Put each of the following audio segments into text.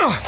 Ugh.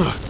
Ugh.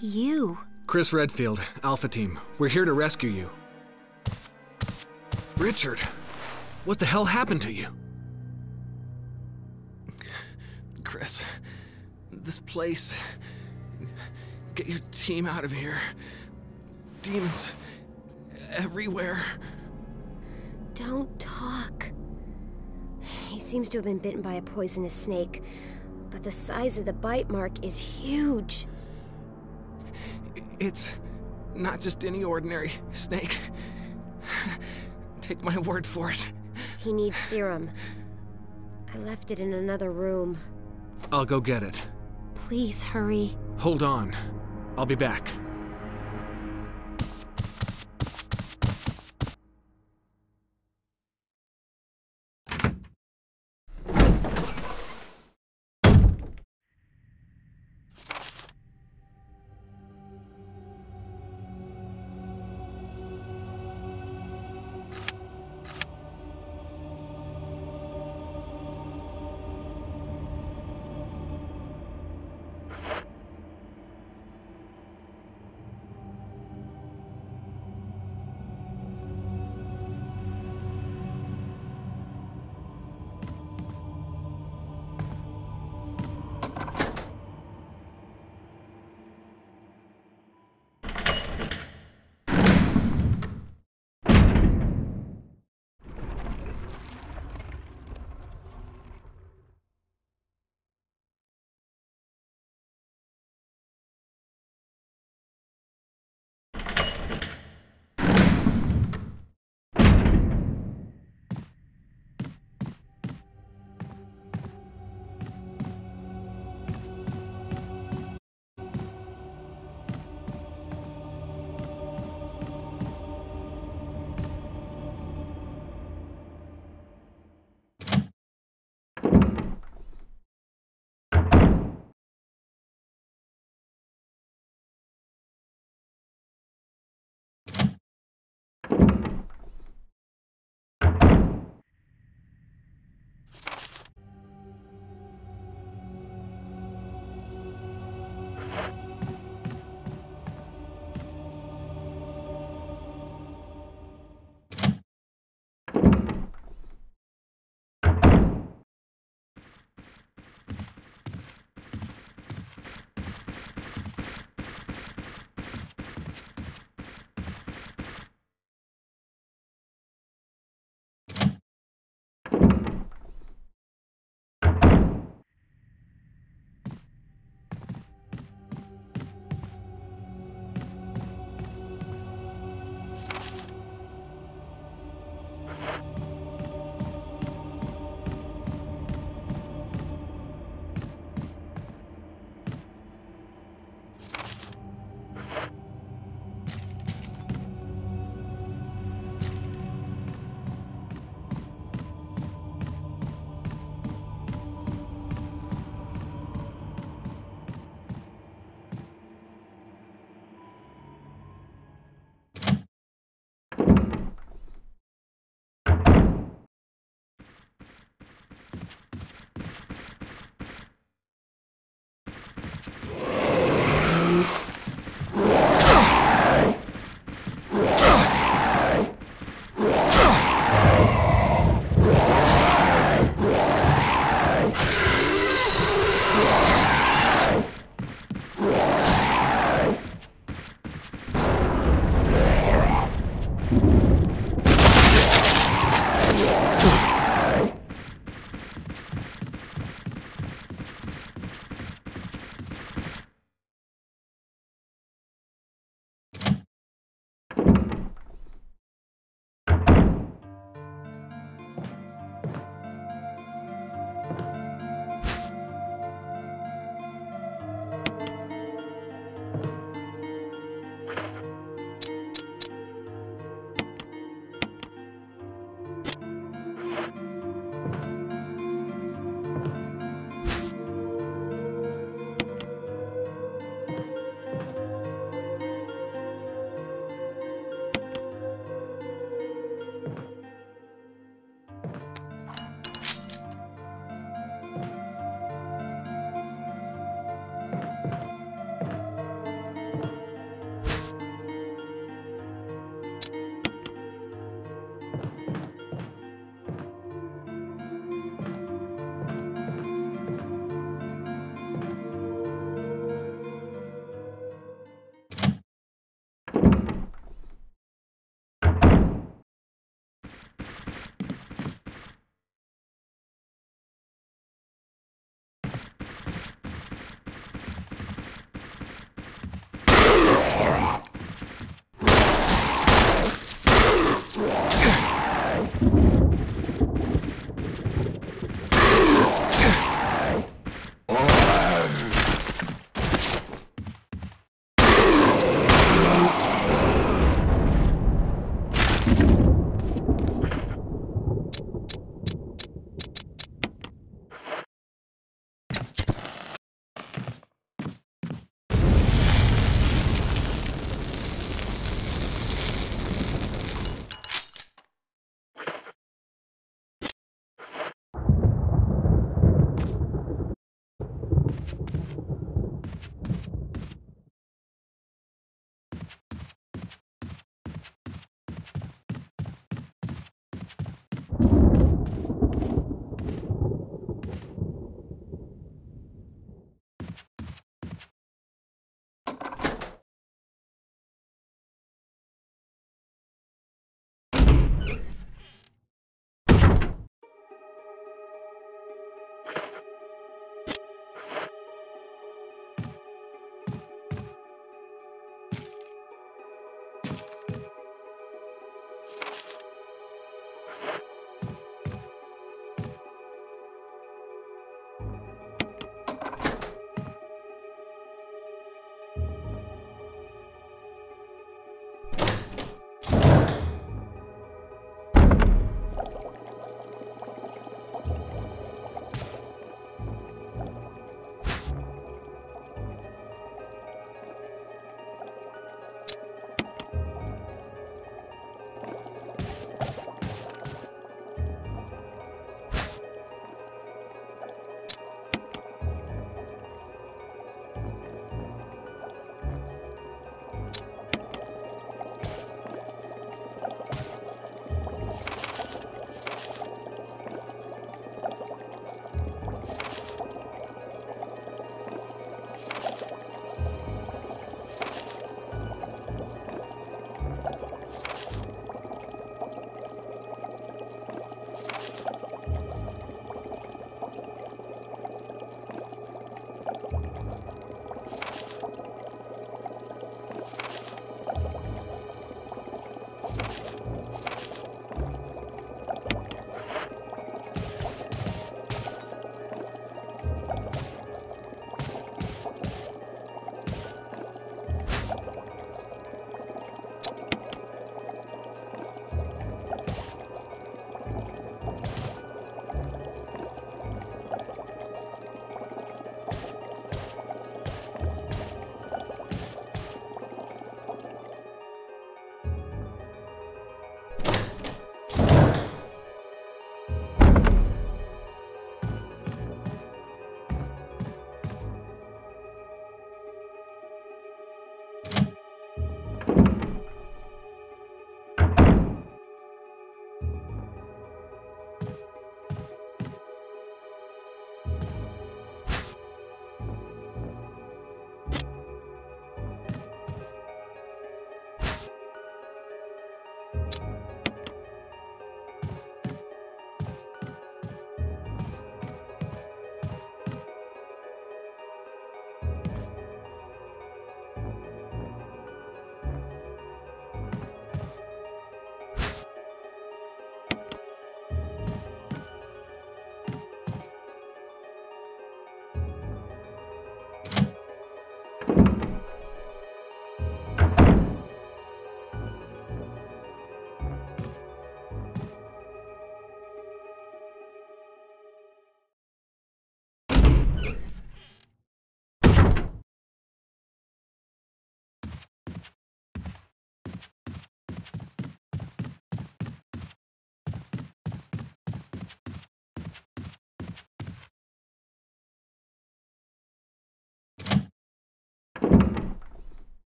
you? Chris Redfield, Alpha Team. We're here to rescue you. Richard, what the hell happened to you? Chris, this place. Get your team out of here. Demons everywhere. Don't talk. He seems to have been bitten by a poisonous snake, but the size of the bite mark is huge. It's not just any ordinary snake. Take my word for it. He needs serum. I left it in another room. I'll go get it. Please hurry. Hold on. I'll be back.